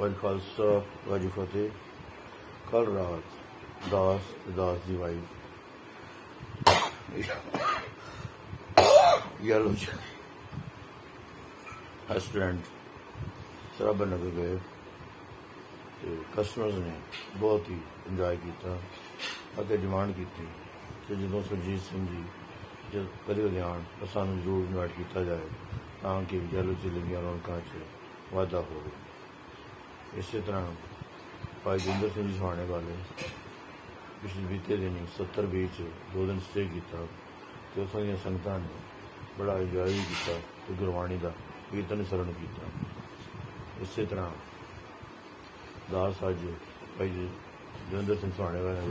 خالصا واجو فتح کل رات داس داس کی وائف ریسٹورینٹ سراب نگر گئے کسٹمرز نے بہت ہی اینجوائے اتنے ڈمانڈ کی جدو سرجیت جی کدی ادی آن تو سان جر اٹ کیا جائے تا کہ یعلوچلے دیا روکا چھا ہو ਇਸੇ ਤਰ੍ਹਾਂ ਭਾਈ ਜਿੰਦਰ ਸਿੰਘ ਜੀ ਸੁਹਾਣੇ ਵਾਲੇ ਪਿਛਲੇ ਬੀਤੇ ਦਿਨ 70 ਵਿੱਚ ਦੋ ਦਿਨ ਸਟੇ ਕੀਤਾ ਤੇ ਉਸ ਦੀਆਂ ਸੰਗਤਾਂ ਨੇ ਬੜਾ ਇੰਜੋਏ ਕੀਤਾ ਤੇ ਗੁਰਬਾਣੀ ਦਾ ਕੀਰਤਨ ਸਰਣ ਕੀਤਾ ਇਸੇ ਤਰ੍ਹਾਂ ਦਾਸ ਅੱਜ ਭਾਈ ਜਿੰਦਰ ਸਿੰਘ ਸੁਹਾਣੇ ਵਾਲੇ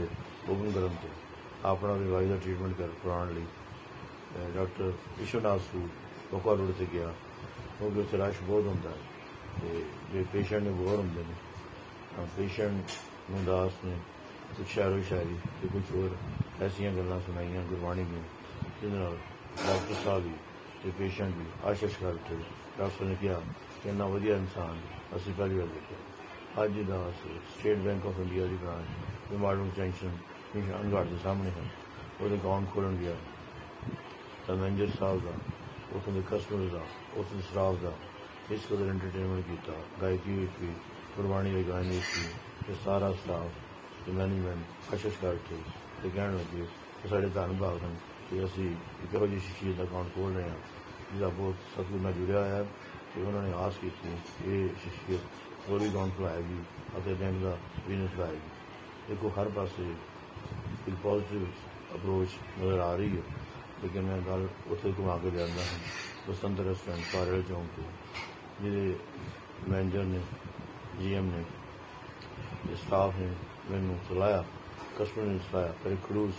ਦੇ ਵੀ ਗਰਮ ਤੋਂ ਆਪਣਾ ਰਿਵਾਈਜ਼ ਦਾ ਟ੍ਰੀਟਮੈਂਟ ਕਰ ਕਰਾਉਣ ਲਈ ਡਾਕਟਰ ਈਸ਼ਵਰਨਾਥ ਸੂ ਲੋਕਾ ਰੋਡ ਤੇ ਗਿਆ ਉਹ ਵਿੱਚ ਰਸ਼ ਬਹੁਤ ਹੁੰਦਾ ਹੈ جی پیشنٹ گور ہوں پیشنٹ نے کچھ ایسا گلا سنائیں گربانی نے جن ڈاکٹر صاحب ڈاکٹر نے کہا اتنا ودیا انسان اصل پہ بیٹھے اجنہ State Bank of India junction گاڑ کے سامنے ہیں اور اکاؤنٹ کھلن گیا مینجر صاحب کا کسٹمر کا سٹاف کا اس قدر انٹرٹینمنٹ کیتا گائکی ہوئی ہوئی تھی قربانی گانے سارا سٹاف مینجمنٹ کشش کر کے تو کہنے لگے کہ سارے دھن بھاگ ہیں کہ اسی ایک جی, جی اکاؤنٹ کھول رہے ہیں جس کا بہت سب میں جڑیا ہے کہ انہوں نے آس کی تھی یہ شخصیت اور جی بھی اکاؤنٹ کھلائے گی کھلایا بینک کا بزنس کھلائے گی دیکھو ہر پاس ایک پازیٹیو اپروچ نظر آ رہی ہے لیکن میں گل اتنے گھما کے لیا ہوں بسنت ریسٹورینٹ کارل چونک کو میرے مینیجر نے جی ایم نے اسٹاف نے مینو سلایا کسٹمر نے سلایا پر ایک خروس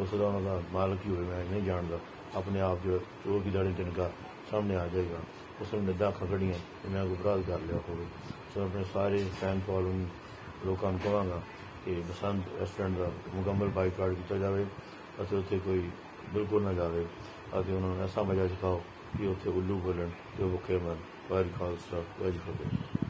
اس کا انہوں کا مالک ہوئے میں نہیں جانتا اپنے آپ جو لڑکے دن کا سامنے آ جائے گا اس نے ندہ خڑیاں میں گپراہ کر لیا ہوگا سر اپنے سارے فائن فالوکا کہ بسنت ریسٹورینٹ کا مکمل بائی کارڈ کیا جائے اتنے اتے کوئی بالکل نہ جائے اتنے انہوں نے ایسا مزہ چکھاؤ کہ الو او بولن تو بوکے من خالسا وجہ ہو گئے